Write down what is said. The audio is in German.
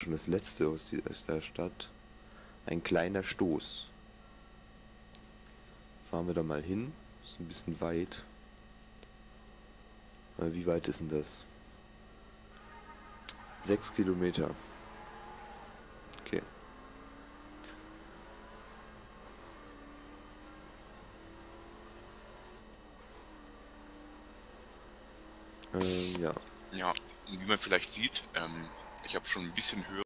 Schon das letzte aus, der Stadt. Ein kleiner Stoß. Fahren wir da mal hin. Ist ein bisschen weit. Wie weit ist denn das? Sechs Kilometer. Okay. Ähm, ja. Ja, wie man vielleicht sieht, ähm, ich habe schon ein bisschen höher